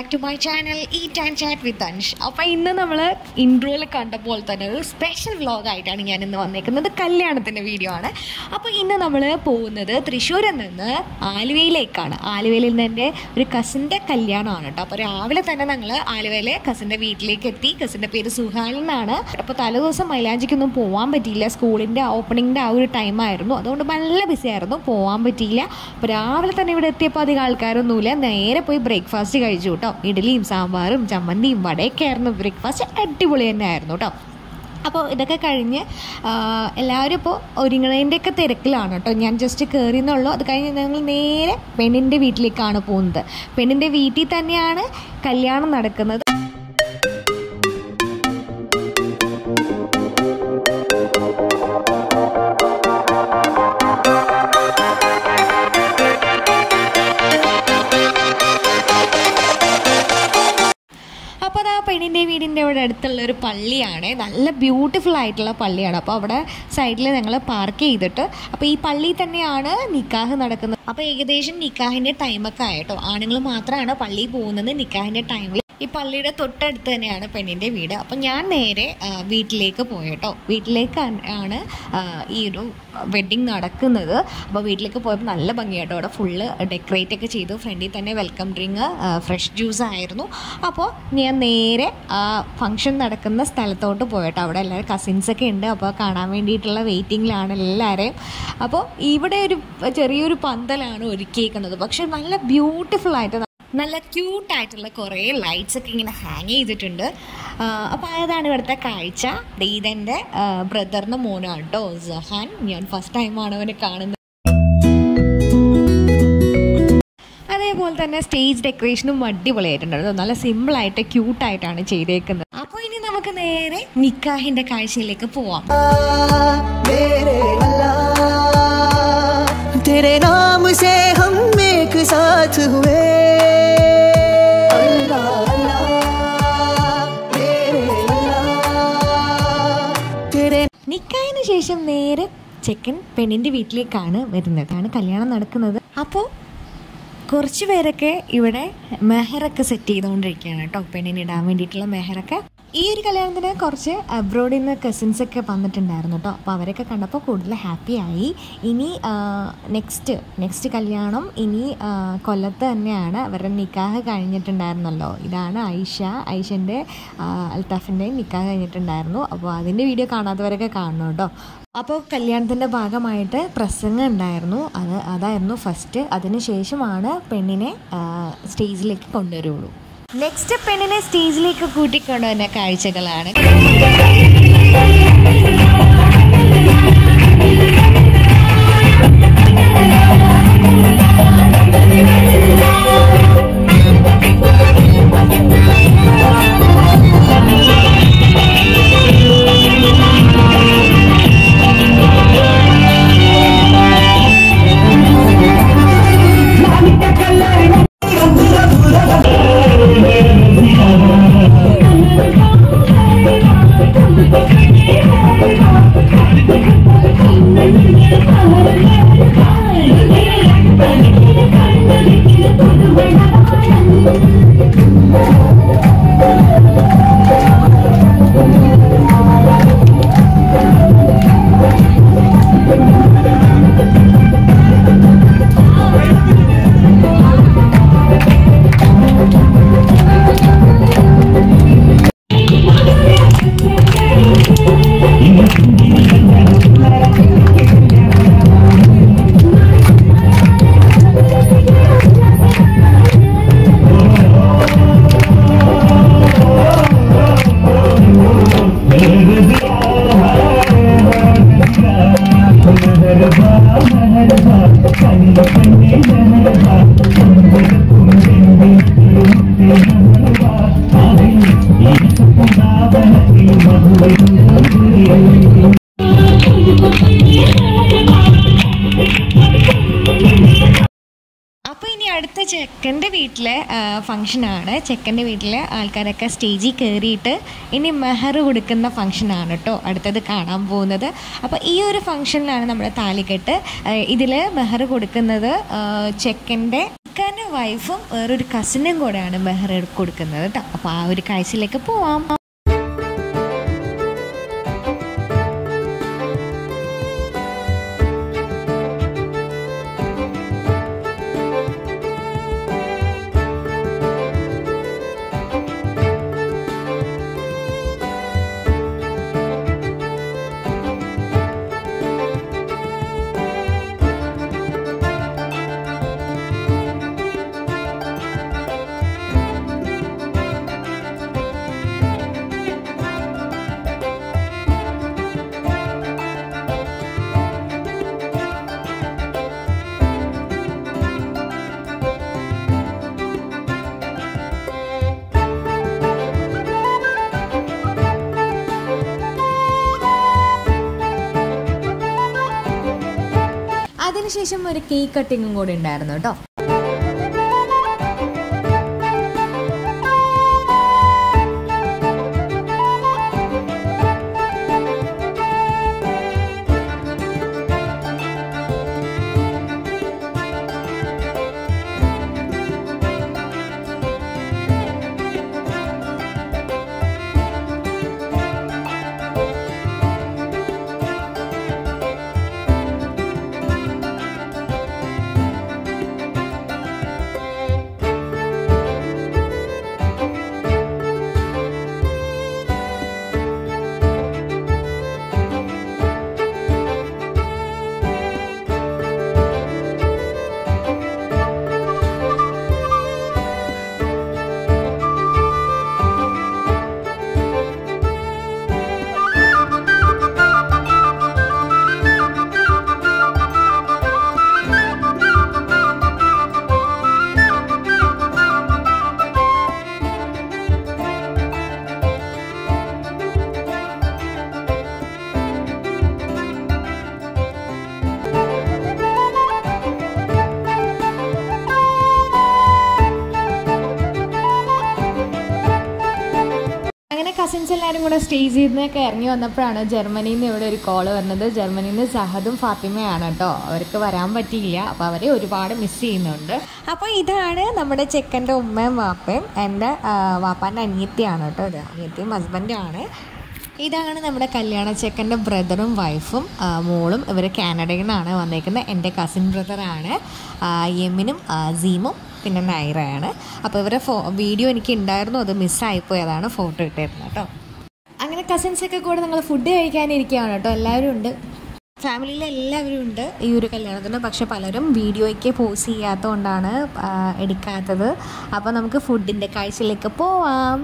Back to my channel ഈ time chat with Ansh അപ്പോൾ ഇന്ന് നമ്മൾ ഇൻട്രോയിൽ കണ്ട പോലെ തന്നെ ഒരു സ്പെഷ്യൽ വ്ളോഗായിട്ടാണ് ഞാൻ ഇന്ന് വന്നേക്കുന്നത്. കല്യാണത്തിന്റെ വീഡിയോ ആണ്. അപ്പോൾ ഇന്ന് നമ്മൾ പോകുന്നത് തൃശ്ശൂരിൽ നിന്ന് ആലുവയിലേക്കാണ്. ആലുവയിൽ നിന്ന് എന്റെ ഒരു കസിന്റെ കല്യാണമാണ് കേട്ടോ. അപ്പോൾ രാവിലെ തന്നെ ഞങ്ങൾ ആലുവയിലെ കസിന്റെ വീട്ടിലേക്ക് എത്തി. കസിന്റെ പേര് സുഹാൽ എന്നാണ്. അപ്പോൾ തലേദിവസം മൈലാഞ്ചിക്കൊന്നും പോകാൻ പറ്റിയില്ല. സ്കൂളിന്റെ ഓപ്പണിങ്ങിന്റെ ആ ഒരു ടൈമായിരുന്നു അതുകൊണ്ട് നല്ല ബിസി ആയിരുന്നു. പോകാൻ പറ്റിയില്ല. അപ്പോൾ രാവിലെ തന്നെ ഇവിടെ എത്തിയപ്പോൾ അധികം ആൾക്കാരൊന്നുമില്ല. നേരെ പോയി ബ്രേക്ക്ഫാസ്റ്റ് കഴിച്ചു കേട്ടോ. ഇഡ്ഡലിയും സാമ്പാറും ചമ്മന്തിയും വടയൊക്കെ ആയിരുന്നു ബ്രേക്ക്ഫാസ്റ്റ്. അടിപൊളി തന്നെ ആയിരുന്നു കേട്ടോ. അപ്പോൾ ഇതൊക്കെ കഴിഞ്ഞ് എല്ലാവരും ഇപ്പോൾ ഒരുങ്ങണതിന്റെയൊക്കെ തിരക്കിലാണ് കേട്ടോ. ഞാൻ ജസ്റ്റ് കയറിയെന്നുള്ളൂ അത് കഴിഞ്ഞ് ഞങ്ങൾ നേരെ പെണ്ണിന്റെ വീട്ടിലേക്കാണ് പോകുന്നത്. പെണ്ണിന്റെ വീട്ടിൽ തന്നെയാണ് കല്യാണം നടക്കുന്നത്. അവിടെ അടുത്തുള്ള ഒരു പള്ളിയാണ്. നല്ല ബ്യൂട്ടിഫുൾ ആയിട്ടുള്ള പള്ളിയാണ്. അപ്പോൾ അവിടെ സൈഡിൽ ഞങ്ങൾ പാർക്ക് ചെയ്തിട്ട് അപ്പോൾ ഈ പള്ളിയിൽ തന്നെയാണ് നിക്കാഹ് നടക്കുന്നത്. അപ്പോൾ ഏകദേശം നിക്കാഹിന്റെ ടൈമൊക്കെ ആയിട്ടോ ആണുങ്ങൾ മാത്രമാണ് പള്ളിയിൽ പോകുന്നത് നിക്കാഹിന്റെ ടൈമിൽ ഈ പള്ളിയുടെ തൊട്ടടുത്ത് തന്നെയാണ് പെണ്ണിന്റെ വീട്. അപ്പം ഞാൻ നേരെ വീട്ടിലേക്ക് പോയട്ടോ. വീട്ടിലേക്ക് ആണ് ഈ ഒരു വെഡ്ഡിങ് നടക്കുന്നത്. അപ്പോൾ വീട്ടിലേക്ക് പോയപ്പോൾ നല്ല ഭംഗിയായിട്ടോ അവിടെ ഫുള്ള് ഡെക്കറേറ്റ് ഒക്കെ ചെയ്തു. ഫ്രണ്ടിൽ തന്നെ വെൽക്കം ഡ്രിങ്ക് ഫ്രഷ് ജ്യൂസ് ആയിരുന്നു. അപ്പോൾ ഞാൻ നേരെ ഫംഗ്ഷൻ നടക്കുന്ന സ്ഥലത്തോട്ട് പോയട്ടോ. അവിടെ എല്ലാവരും കസിൻസൊക്കെ ഉണ്ട്. അപ്പോൾ കാണാൻ വേണ്ടിയിട്ടുള്ള വെയിറ്റിങ്ങിലാണ് എല്ലാവരെയും അപ്പോൾ ഇവിടെ ഒരു ചെറിയൊരു പന്തലാണ് ഒരുക്കിയേക്കുന്നത്. പക്ഷേ നല്ല ബ്യൂട്ടിഫുൾ ആയിട്ട് നല്ല ക്യൂട്ടായിട്ടുള്ള കുറേ ലൈറ്റ്സ് ഒക്കെ ഇങ്ങനെ ഹാങ് ചെയ്തിട്ടുണ്ട് അപ്പോൾ അതാണ് ഇവിടുത്തെ കാഴ്ച ദേ ഇതെൻ്റെ ബ്രദറിൻ്റെ മോനാണ് കേട്ടോ ജഹാൻ ഞാൻ ഫസ്റ്റ് ടൈമാണ് അവനെ കാണുന്നത് അതേപോലെ തന്നെ സ്റ്റേജ് ഡെക്കറേഷനും അടിപൊളിയായിട്ടുണ്ടായിരുന്നു നല്ല സിമ്പിളായിട്ട് ക്യൂട്ടായിട്ടാണ് ചെയ്തേക്കുന്നത് അപ്പോൾ ഇനി നമുക്ക് നേരെ നിക്കാഹിൻ്റെ കാഴ്ചയിലേക്ക് പോവാം मेरे अल्लाह तेरे नाम से हम एक साथ हुए ശേഷം നേരെ ചെക്കൻ പെണ്ണിന്റെ വീട്ടിലേക്കാണ് വരുന്നത്. ആണ് കല്യാണം നടക്കുന്നത്. അപ്പോൾ കുറച്ച് പേരൊക്കെ ഇവിടെ മെഹറൊക്കെ സെറ്റ് ചെയ്തുകൊണ്ടിരിക്കുകയാണ് കേട്ടോ. പെണ്ണിനിടാൻ വേണ്ടിയിട്ടുള്ള മെഹറൊക്കെ. ഈ ഒരു കല്യാണത്തിന് കുറച്ച് അബ്രോഡിൽ നിന്ന് കസിൻസ് ഒക്കെ വന്നിട്ടുണ്ടായിരുന്നു കേട്ടോ അപ്പോൾ അവരൊക്കെ കണ്ടപ്പോൾ കൂടുതൽ ഹാപ്പി ആയി. ഇനി നെക്സ്റ്റ് നെക്സ്റ്റ് കല്യാണം ഇനി കൊല്ലത്ത് തന്നെയാണ്. അവരുടെ നിക്കാഹ് കഴിഞ്ഞിട്ടുണ്ടായിരുന്നല്ലോ. ഇതാണ് ഐഷ ഐഷന്റെ അൽത്താഫിന്റെയും നിക്കാഹ് കഴിഞ്ഞിട്ടുണ്ടായിരുന്നു. അപ്പോൾ അതിന്റെ വീഡിയോ കാണാത്തവരൊക്കെ കാണണം കേട്ടോ അപ്പോൾ കല്യാണത്തിന്റെ ഭാഗമായിട്ട് പ്രസംഗം ഉണ്ടായിരുന്നു. അത് അതായിരുന്നു ഫസ്റ്റ് അതിനുശേഷമാണ് പെണ്ണിനെ സ്റ്റേജിലേക്ക് കൊണ്ടുവരുള്ളൂ. നെക്സ്റ്റ് പെണ്ണിനെ സ്റ്റേജിലേക്ക് കൂട്ടിക്കൊണ്ടുവന്ന കാഴ്ചകളാണ്. ഫംഗ്ഷനാണ് ചെക്കന്റെ വീട്ടിലെ ആൾക്കാരൊക്കെ സ്റ്റേജിൽ കയറിയിട്ട് ഇനി മെഹർ കൊടുക്കുന്ന ഫംഗ്ഷനാണ് കേട്ടോ അടുത്തത് കാണാൻ പോകുന്നത്. അപ്പോൾ ഈ ഒരു ഫംഗ്ഷനിലാണ് നമ്മുടെ താലിക്കെട്ട് ഇതിൽ മെഹർ കൊടുക്കുന്നത് ചെക്കന്റെ ചെക്കന്റെ വൈഫും വേറൊരു കസിനും കൂടെയാണ് മെഹർ കൊടുക്കുന്നത് കേട്ടോ അപ്പോൾ ആ ഒരു കാഴ്ചയിലേക്ക് പോവാം. അതിനുശേഷം ഒരു കേക്ക് കട്ടിങ്ങും കൂടി ഉണ്ടായിരുന്നു കേട്ടോ. കസിൻസ് എല്ലാവരും കൂടെ സ്റ്റേജിൽ നിന്നൊക്കെ ഇറങ്ങി വന്നപ്പോഴാണ് ജർമ്മനിയിൽ നിന്ന് ഇവിടെ ഒരു കോൾ വരുന്നത് ജർമ്മനിയിൽ നിന്ന് സഹദും ഫാത്തിമയാണ് കേട്ടോ. അവർക്ക് വരാൻ പറ്റിയില്ല. അപ്പോൾ അവരെ ഒരുപാട് മിസ് ചെയ്യുന്നുണ്ട്. അപ്പോൾ ഇതാണ് നമ്മുടെ ചെക്കന്റെ ഉമ്മയും വാപ്പയും. എന്റെ വാപ്പാന്റെ അനിയത്തിയാണ് കേട്ടോ ഇത്. അനിയത്തിയും ഹസ്ബൻഡാണ് ഇതാണ് നമ്മുടെ കല്യാണ ചെക്കന്റെ ബ്രദറും വൈഫും മോളും. ഇവർ കാനഡയിൽ നിന്നാണ് വന്നേക്കുന്നത്. എന്റെ കസിൻ ബ്രദറാണ് യമിനും സീമും പിന്നെ നൈറയാണ്. അപ്പോൾ ഇവരെ ഫോ വീഡിയോ എനിക്ക് ഉണ്ടായിരുന്നു അത് മിസ്സായിപ്പോയതാണ് ഫോട്ടോ ഇട്ടിരുന്നത് കേട്ടോ. അങ്ങനെ കസിൻസൊക്കെ കൂടെ നിങ്ങൾ ഫുഡ് കഴിക്കാനിരിക്കുകയാണ് കേട്ടോ എല്ലാവരും ഉണ്ട്. ഫാമിലിയിലെ എല്ലാവരും ഉണ്ട് ഈ ഒരു കല്യാണത്തിന് പക്ഷെ പലരും വീഡിയോയ്ക്ക് പോസ് ചെയ്യാത്തതുകൊണ്ടാണ് എടുക്കാത്തത്. അപ്പോൾ നമുക്ക് ഫുഡിന്റെ കാഴ്ചയിലേക്ക് പോവാം.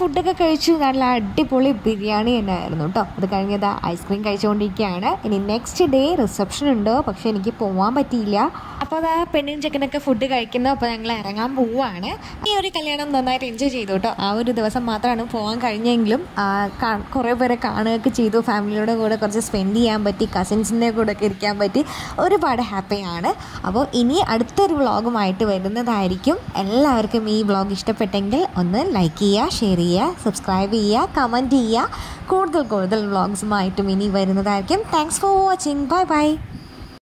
ഫുഡൊക്കെ കഴിച്ചു. നല്ല അടിപൊളി ബിരിയാണി തന്നെ ആയിരുന്നു കേട്ടോ അത് കഴിഞ്ഞത് ഐസ്ക്രീം കഴിച്ചുകൊണ്ടിരിക്കുകയാണ്. ഇനി നെക്സ്റ്റ് ഡേ റിസപ്ഷൻ ഉണ്ട്. പക്ഷെ എനിക്ക് പോകാൻ പറ്റിയില്ല. അപ്പോൾ അതാ പെണ്ണും ചെക്കനൊക്കെ ഫുഡ് കഴിക്കുന്നു. അപ്പോൾ ഞങ്ങൾ ഇറങ്ങാൻ പോവുകയാണ് ഈ ഒരു കല്യാണം നന്നായിട്ട് എൻജോയ് ചെയ്തു കേട്ടോ ആ ഒരു ദിവസം മാത്രമാണ് പോകാൻ കഴിഞ്ഞെങ്കിലും ആ, കുറേ പേരെ കാണുകയൊക്കെ ചെയ്തു. ഫാമിലിയുടെ കൂടെ കുറച്ച് സ്പെൻഡ് ചെയ്യാൻ പറ്റി. കസിൻസിന്റെ കൂടെ ഒക്കെ ഇരിക്കാൻ പറ്റി. ഒരുപാട് ഹാപ്പിയാണ് അപ്പോൾ ഇനി അടുത്തൊരു വ്ളോഗുമായിട്ട് വരുന്നതായിരിക്കും. എല്ലാവർക്കും ഈ വ്ളോഗ് ഇഷ്ടപ്പെട്ടെങ്കിൽ ഒന്ന് ലൈക്ക് ചെയ്യുക ഷെയർ ചെയ്യുക സബ്സ്ക്രൈബ് ചെയ്യുക കമന്റ് ചെയ്യുക. കൂടുതൽ കൂടുതൽ വ്ളോഗ്സുമായിട്ടും ഇനി വരുന്നതായിരിക്കും. Thanks for watching bye bye